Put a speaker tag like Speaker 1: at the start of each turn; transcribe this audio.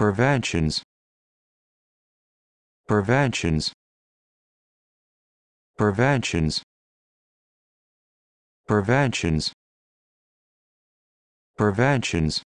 Speaker 1: preventions. Preventions. Preventions. Preventions. Preventions.